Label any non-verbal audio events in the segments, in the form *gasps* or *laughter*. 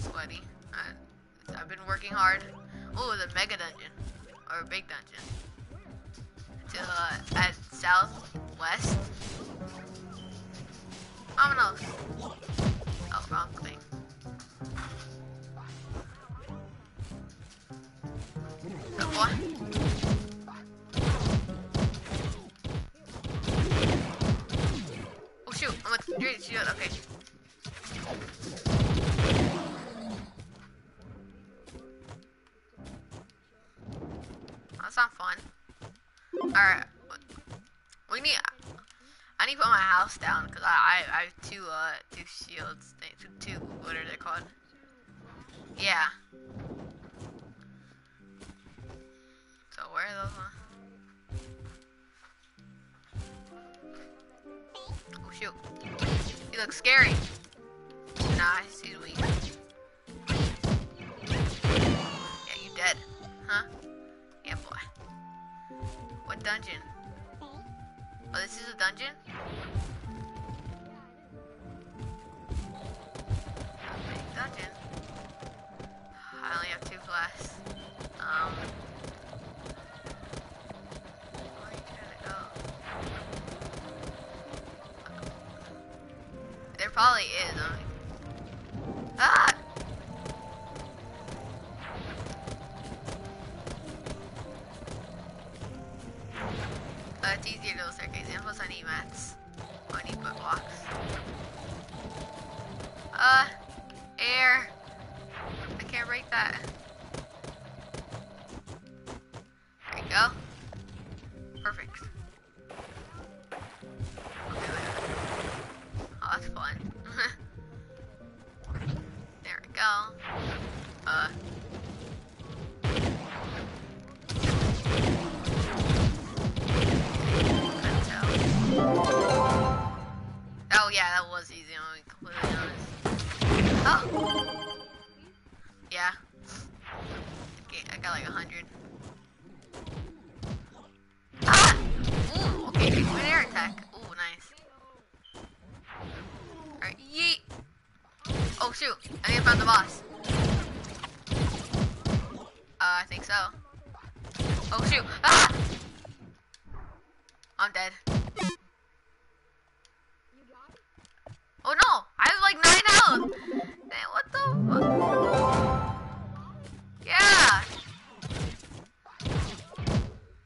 sweaty. I, I've been working hard. Oh, the mega dungeon. Or big dungeon. To, uh, at southwest. Ominous. Oh, wrong thing. Oh shoot, I'm gonna shoot. Okay. Alright. We need. I need to put my house down because I, I have two uh two shields two what are they called? Yeah. So where are those? Oh shoot! He looks scary. Nice, he's weak. What dungeon? Oh, this is a dungeon? Dungeon. I only have two flasks. Um. There probably is. That. The boss. Uh, I think so. Oh shoot. Ah! I'm dead. Oh no! I have like nine health! Man, what the fuck? Yeah!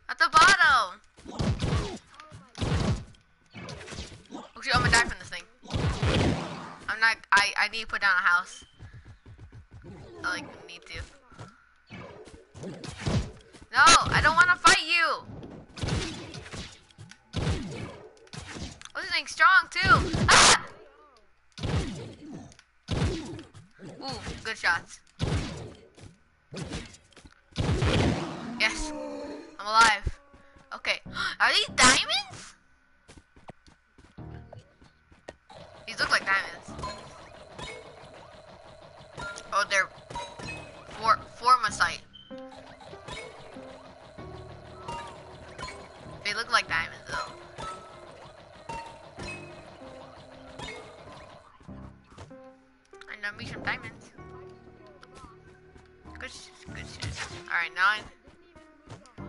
At the bottom! Oh shoot, I'm gonna die from this thing. I'm not, I, I need to put down a house. I like need to. No, I don't wanna fight you! Oh, this thing's strong too. Ah! Ooh, good shots. Yes, I'm alive. Okay, *gasps* are these diamonds? These look like diamonds. Oh, they're for formosite. They look like diamonds though. I me some diamonds. Good, sh- good shit. Alright, now I... Oh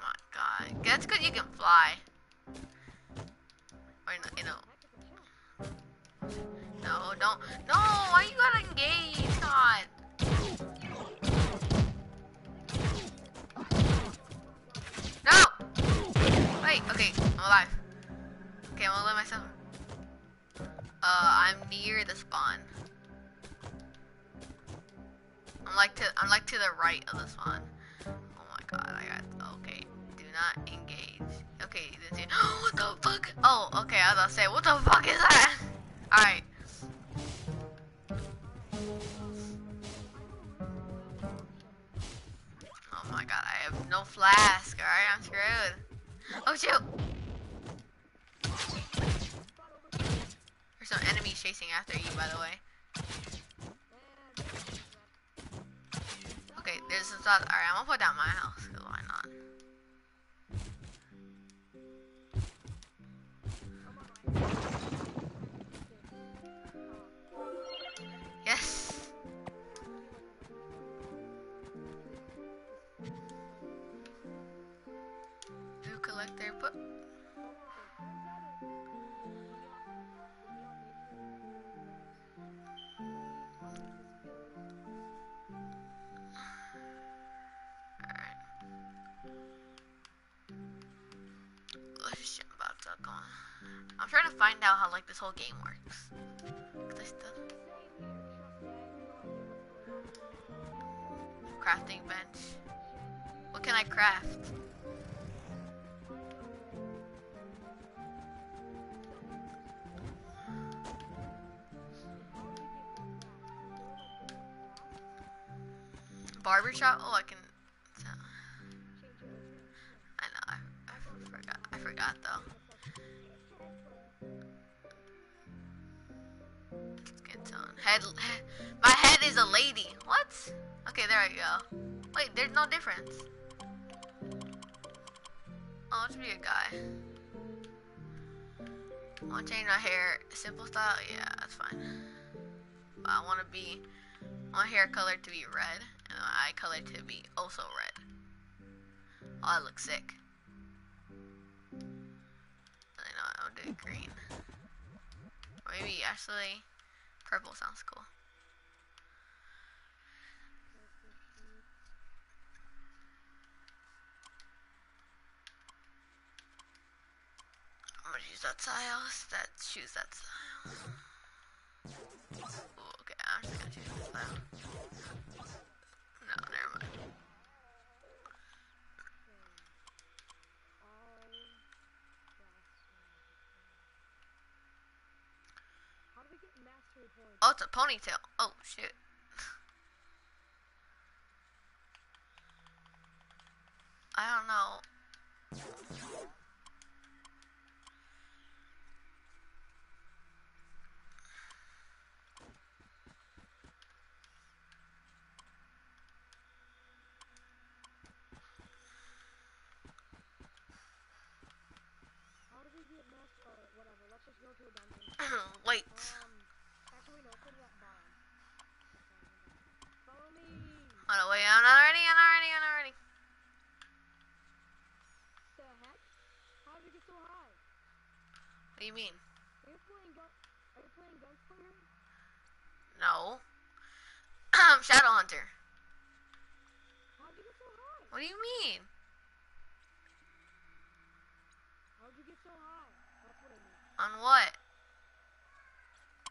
my god. That's good you can fly. Or, you know... No, don't... No, why you gotta engage, God? Wait, okay, I'm alive. Okay, I'm gonna let myself... Uh, I'm near the spawn. I'm like to I'm like to the right of the spawn. Oh my god, I got okay. Do not engage. Okay, is, *gasps* what the fuck? Oh, okay, I was to say, what the fuck is that? Oh shoot! There's some enemies chasing after you, by the way. Okay, there's some thought. Alright, I'm gonna put down my house, just about to. I'm trying to find out how like this whole game works. crafting bench. What can I craft? Barbershop? Oh, I can. I know. I, I forgot. I forgot though. Skin tone. Head. My head is a lady. What? Okay, there I go. Wait, there's no difference. Oh, let's be a guy. I want to change my hair. Simple style? Yeah, that's fine. But I want to be. My hair color to be red. Eye color to be also red. Oh, I look sick. I know, I'll do green. Maybe actually, purple sounds cool. I'm gonna use that tile. That choose that tile. Ooh, okay, I'm just gonna choose this tile. No, never mind. How do we get mastery points? Oh, it's a ponytail. Oh shit. I don't know. How do we get master? Or whatever. Let's just go to a dungeon. Wait. Um, actually, no. Go to that barn. Follow me. Hold on, wait. I'm not ready. I'm not ready. I'm not ready. The heck? How did you get so high? What do you mean? Are you playing gun? Are you playing gunslinger? No. *clears throat* Shadow Hunter. How did you get so high? What do you mean? How did you get so high? That's what I mean. On what?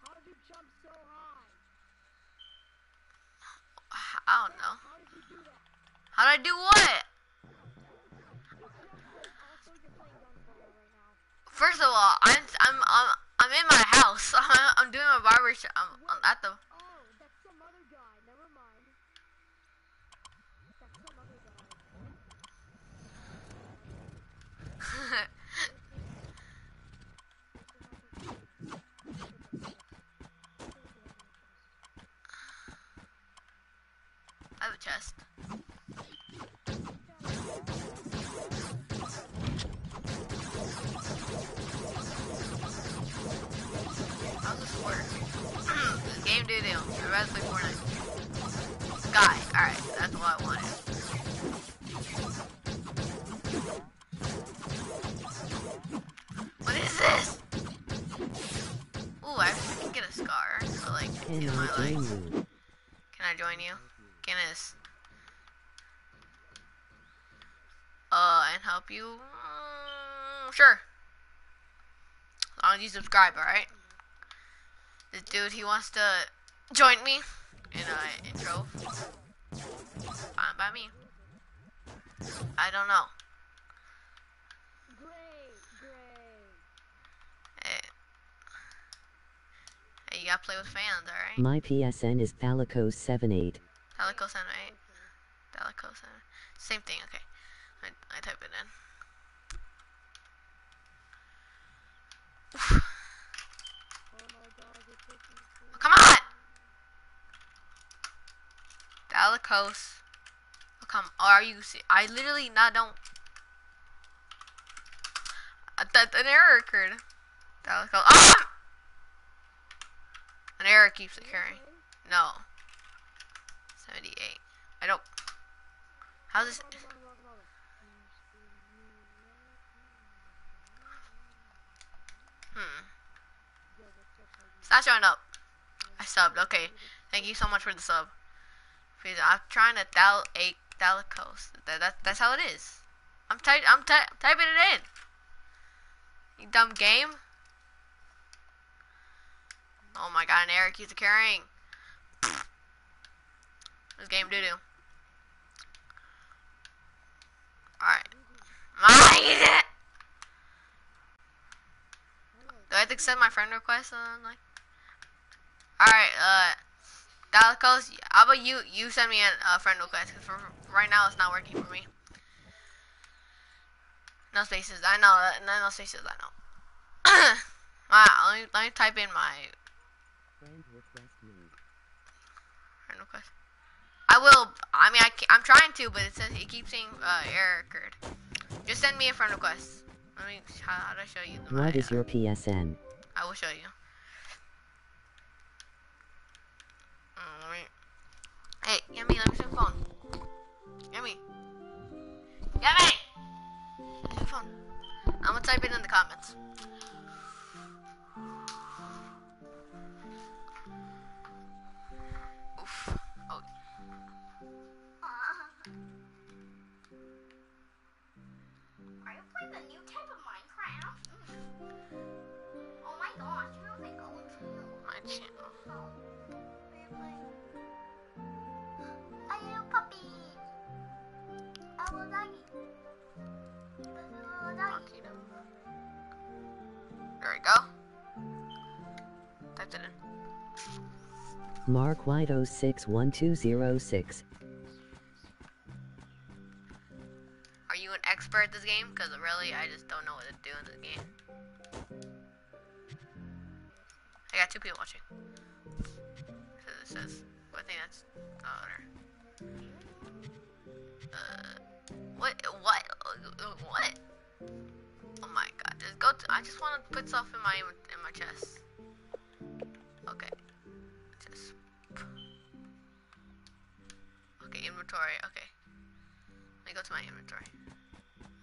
How did you jump so high? I don't know. How did you do that? How'd I do what? Also, you're playing gunslinger right now. First of all, I'm I'm I'm, I'm in my house. *laughs* I'm doing my barber shop. I'm, I'm at the. *laughs* I have a chest. Game do deal. I'd rather play Fortnite. Guy. Alright, that's what I wanted. What is this? Ooh, I can get a scar. So like, Can in my I join you? Can I join you? Guinness. Uh, and help you? Mm, sure. As long as you subscribe, alright? This dude, he wants to join me in a intro. Fine by me. I don't know. Great, great. Hey, hey you gotta play with fans, alright? My PSN is Thalicos78. Delico Center, right? Delico Center. Same thing, okay. I, I type it in. Oh my god, you're taking so Come on! Dalicos. Oh, come. Are you? I literally not don't. Uh, that an error occurred. Dalicos. Ah! An error keeps occurring. No. Seventy-eight. I don't. How's this? Hmm. It's not showing up. I subbed. Okay. Thank you so much for the sub. Please, I'm trying to thal a thalicos. That, that that's how it is. I'm type I'm ty typing it in. You dumb game. Oh my god, an error keeps occurring. This game doo doo. Alright. My *laughs* Do I have to accept my friend request like Alright, uh Dalicos, how about you you send me a, a friend request because for right now it's not working for me. No spaces, I know no, no spaces, I know. *coughs* wow, let me let me type in my Friend request me. friend request. I will. I mean, I I'm trying to, but it says it keeps saying uh, error occurred. Just send me a friend request. Let me. How, how do I show you? my, What is uh, your PSN? I will show you. Hey, Yummy, let me see your phone. Yummy. Yummy! Your phone. I'm gonna type it in the comments. We go. Typed it in. Marquitos 061206. Are you an expert at this game? Because really, I just don't know what to do in this game. I got two people watching. So it says, I think that's. Uh, what? What? What? Go. To, I just want to put stuff in my in my chest. Okay. Just. Okay, inventory. Okay. Let me go to my inventory.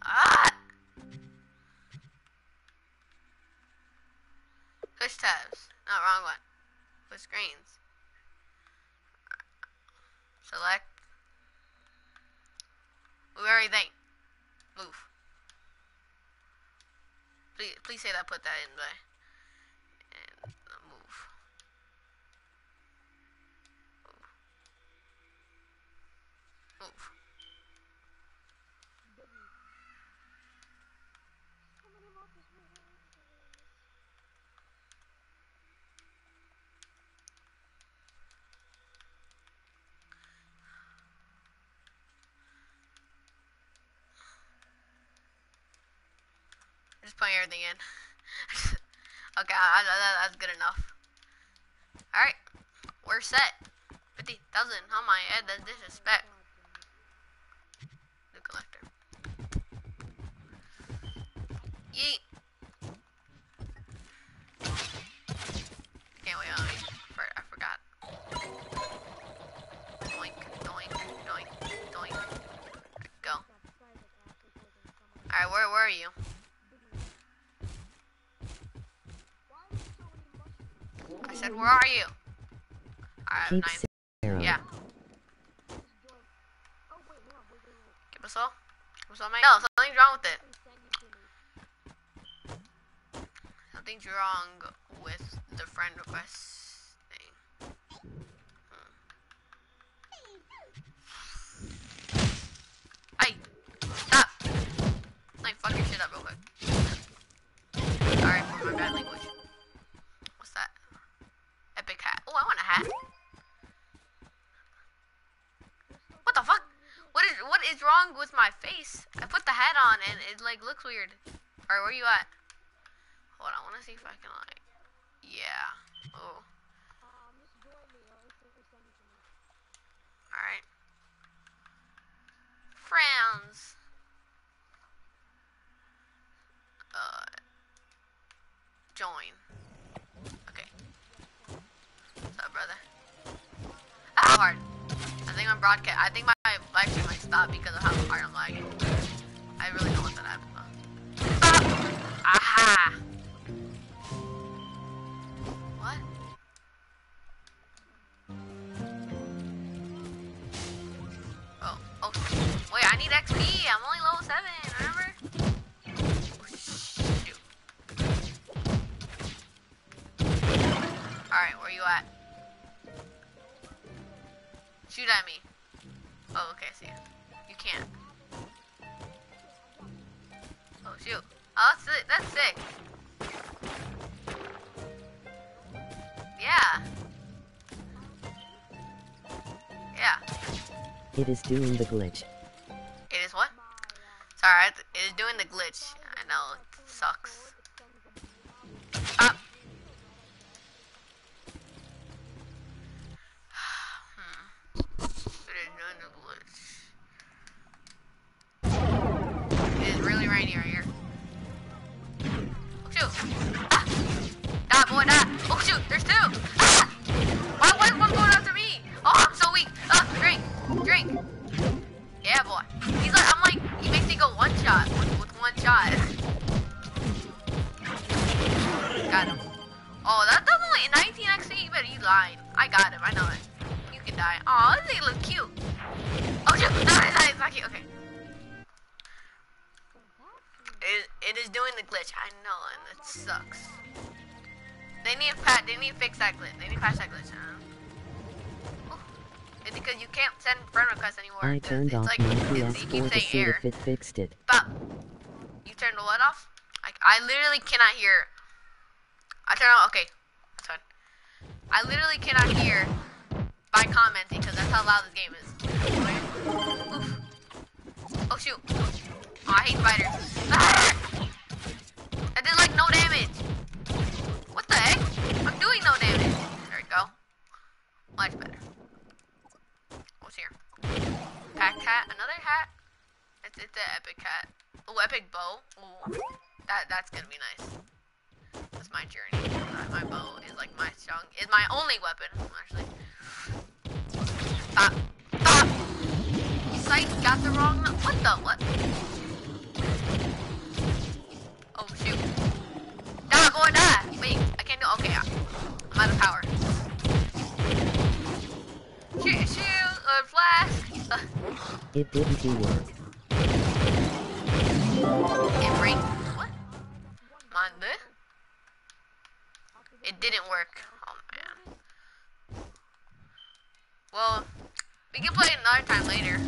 Ah! Push tabs. Not wrong one. Push screens. Select. Please, say that. Put that in there. And uh, move. Move. Move. Just putting everything in. *laughs* okay, I, I, that's good enough. Alright, we're set. 50,000 on my head, that's disrespect. The collector. Yeet. Where are you? I have nine. Yeah. ¿Qué pasó? ¿Qué pasó, mate? No, something's wrong with it. Something's wrong with the friend request hat. What the fuck? What is what is wrong with my face? I put the hat on and it like looks weird. Alright, where are you at? Hold on, I wanna see if I can like Yeah. Oh. Alright. Frowns. Uh join. Hard? I think my broadcast. I think my live stream might stop because of how hard I'm lagging. I really don't want that to happen. Ah! Aha! Shoot at me. Oh, okay, I see. You can't. Oh, shoot. Oh, that's. That's sick. Yeah. Yeah. It is doing the glitch. It is what? Sorry, it is doing the glitch. I know, it sucks. Right here. Shoot! Ah! Die, boy, die! I turned it's off like, my it's- you PS4 keep to see error. if it fixed it. But you turned the what off? Like I literally cannot hear. I turn off. Okay, that's fine. I literally cannot hear by commenting because that's how loud this game is. Oof. Oh shoot! Oh, oh I hate spiders. Hat. Another hat. It's it's an epic hat. Oh, epic bow. Ooh, that that's gonna be nice. That's my journey. Uh, my bow is like my strong. Is my only weapon actually. Stop. Stop. Sight got the wrong. What the what? Oh shoot. Die, boy, die. Wait, I can't do. Okay, I'm out of power. Shoot, shoot, uh, flash. It didn't work. It break. What? Mande? It didn't work. Oh man. Well, we can play another time later.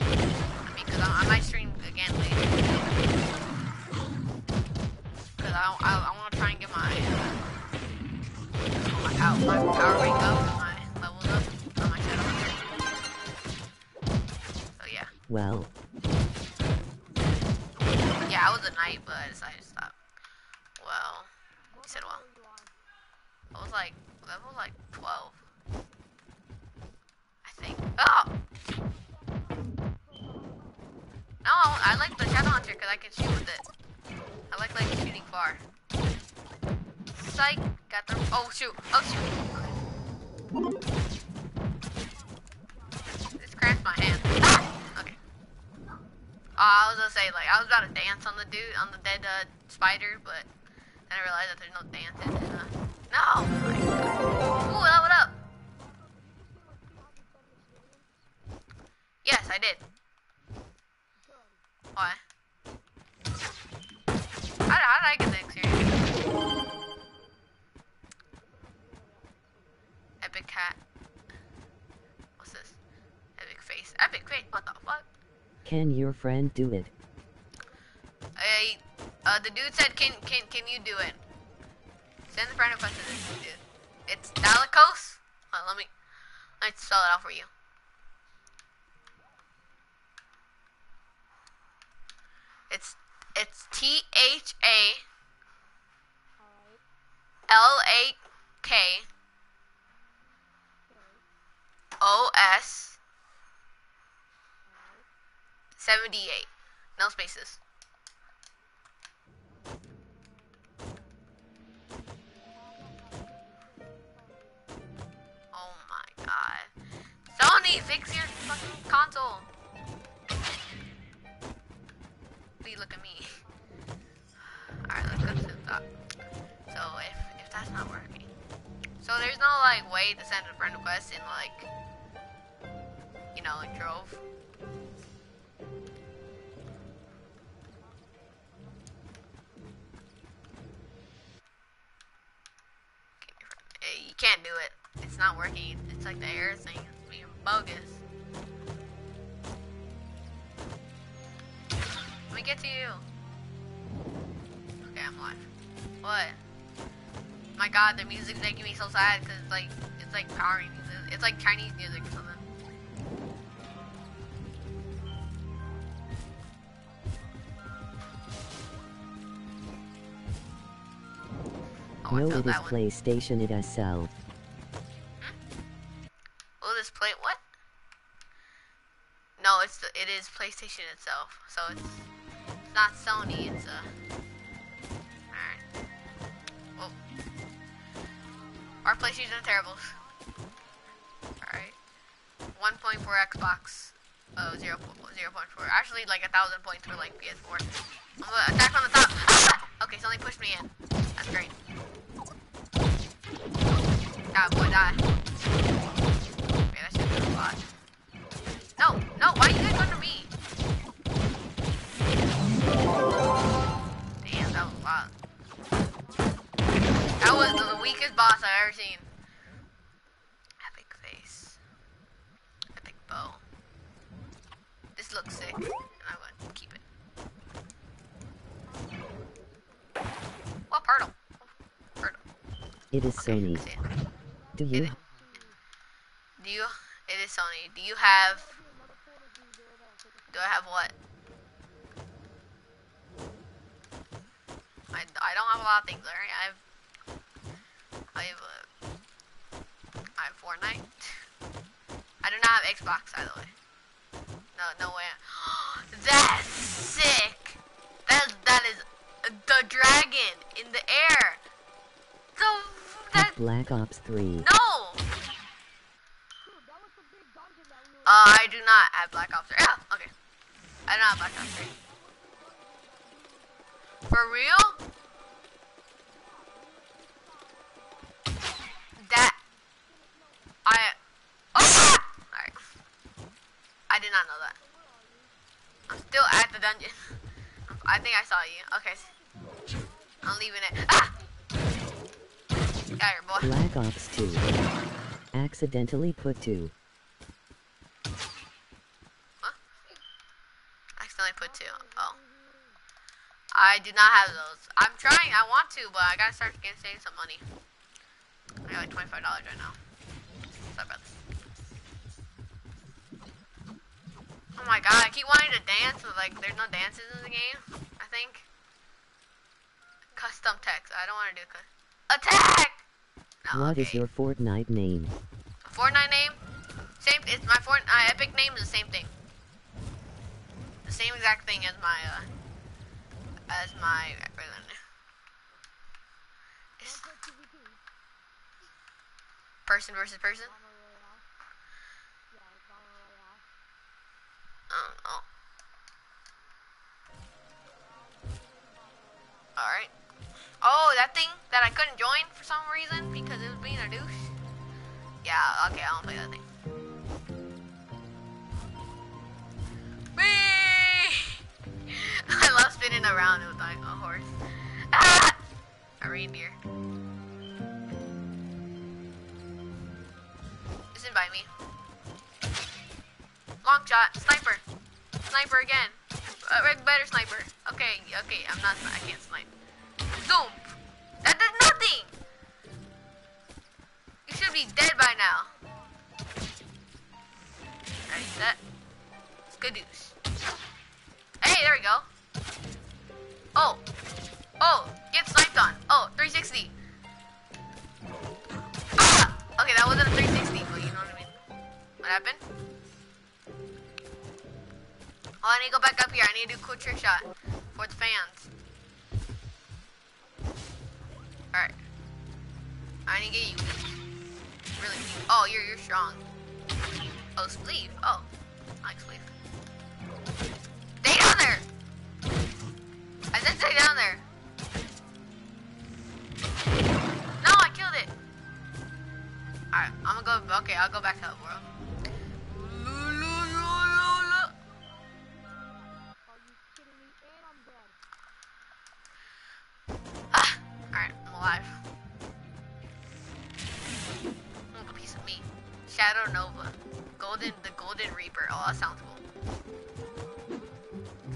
I mean, cause I, I might stream again later. Cause I, I, I want to try and get my uh, my power my power rank up, Well, Yeah, I was a knight, but I decided to stop. Well, you said well. I was like, level like 12. I think. Oh! No, I like the Shadow Hunter because I can shoot with it. I like like shooting far. Psych! Got the. Oh shoot! Oh shoot! Say like I was about to dance on the dude on the dead uh, spider, but then I realized that there's no dancing. Uh, no. Ooh, level up. Yes, I did. Why? How, how did I get the experience? Epic cat. What's this? Epic face. Epic face. What the fuck? can your friend do it? Uh, the dude said, "Can can can you do it?" Send the friend request to this dude. It's Dalikos. Hold on, let me let me spell it out for you. It's it's T H A L A K O S seventy eight. No spaces. Fix your fucking console. Please look at me. *sighs* Alright, let's go to the top. So if if that's not working. So there's no like way to send a friend request in like you know, like Trove. You can't do it. It's not working. It's like the error thing. Bogus. Let me get to you. Okay, I'm live. What? My god, the music's making me so sad because it's like, it's like power music. It's like Chinese music or something. Oh, No, it is. PlayStation it SL. PlayStation itself. So it's it's not Sony. It's uh. Alright. Well, our PlayStation are terrible. Alright. One point for Xbox. Oh, zero, po- zero point four. Actually, like a thousand points for like PS4. I'm attack on the top. Okay, somebody pushed me in. That's great. Die, boy, die. Okay, that should be a lot. No, no, why are you guys under me? Damn, that was a lot. That was the weakest boss I've ever seen. Epic face. Epic bow. This looks sick, and I'm gonna keep it. What Purtle? Purtle. It is Okay, Sony. it. Do you? is. Do you? It is Sony. Do you have? Do I have what? I, I don't have a lot of things, Larry. I have. I have. Uh, I have Fortnite. I do not have Xbox, by the way. No, no way. *gasps* That's sick. That that is the dragon in the air. The that Black Ops 3. no. Dude, that was the big dungeon that we were Uh, I do not have Black Ops 3. Yeah, okay. I don't have Black Ops 3. For real? Not know that. I'm still at the dungeon. *laughs* I think I saw you. Okay. I'm leaving it. Ah! Got your boy. Black Ops 2. Accidentally put 2. accidentally put two. Oh. I do not have those. I'm trying. I want to, but I gotta start getting saving some money. I got like twenty-five dollars right now. Sorry about this. Oh my god! I keep wanting to dance, but like, there's no dances in the game. I think. Custom text. I don't want to do attack. No, What is okay. your Fortnite name? Fortnite name? Same. It's my Fortnite Epic name is the same thing. The same exact thing as my uh, as my regular name. It's PvP. person versus person. Oh, oh. All right. Oh, that thing that I couldn't join for some reason because it was being a douche. Yeah. Okay, I don't play that thing. Whee! *laughs* I love spinning around with like a horse. Ah! *laughs* A reindeer. Just invite me. Long shot, sniper, sniper again. Uh, better sniper. Okay, okay, I'm not. I can't snipe. Zoom. That did nothing. You should be dead by now. Ready, set. Skadoosh. Hey, there we go. Oh. Oh, get sniped on. Oh, 360. Ah! Okay, that wasn't a 360, but you know what I mean. What happened? Oh, I need to go back up here. I need to do a cool trick shot for the fans. Alright. I need to get you. Really weak. Oh, you're you're strong. Oh, sleeve. Oh, I like sleeve. Stay down there! I said stay down there. No, I killed it. Alright, I'm gonna go. Okay, I'll go back to the world.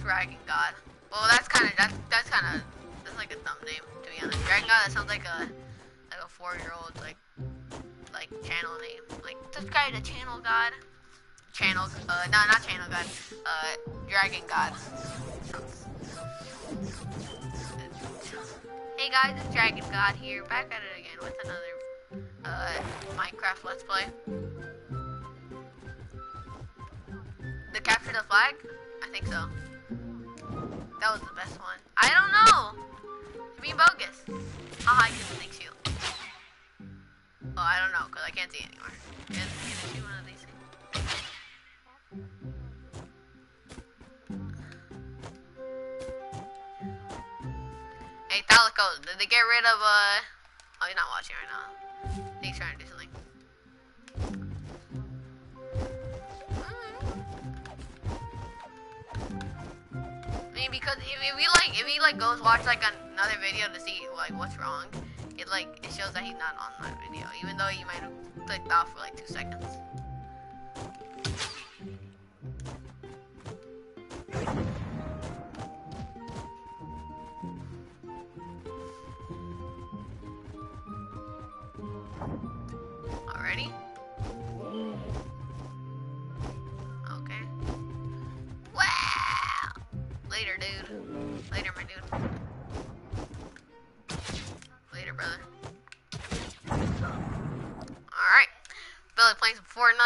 Dragon god. Well, that's kind of that's that's kind of that's like a thumb name to be honest. Dragon god. That sounds like a like a four-year-old like like channel name. Like subscribe to channel god. Channel. Uh, no, not channel god. Uh, dragon god. Hey guys, it's Dragon God here, back at it again with another uh, Minecraft Let's Play. The capture the flag? I think so. That was the best one. I don't know. You're being bogus. Haha, I can thanks you. Oh, I don't know, because I can't see anymore. Can, can I see one of these things? Hey, Thalico, did they get rid of, uh... Oh, you're not watching right now. Mean, because if, if he like, if he like goes watch like another video to see like what's wrong, it like it shows that he's not on that video, even though he might have clicked off for like two seconds. Later, my dude. Later, brother. Alright. Billy playing some Fortnite.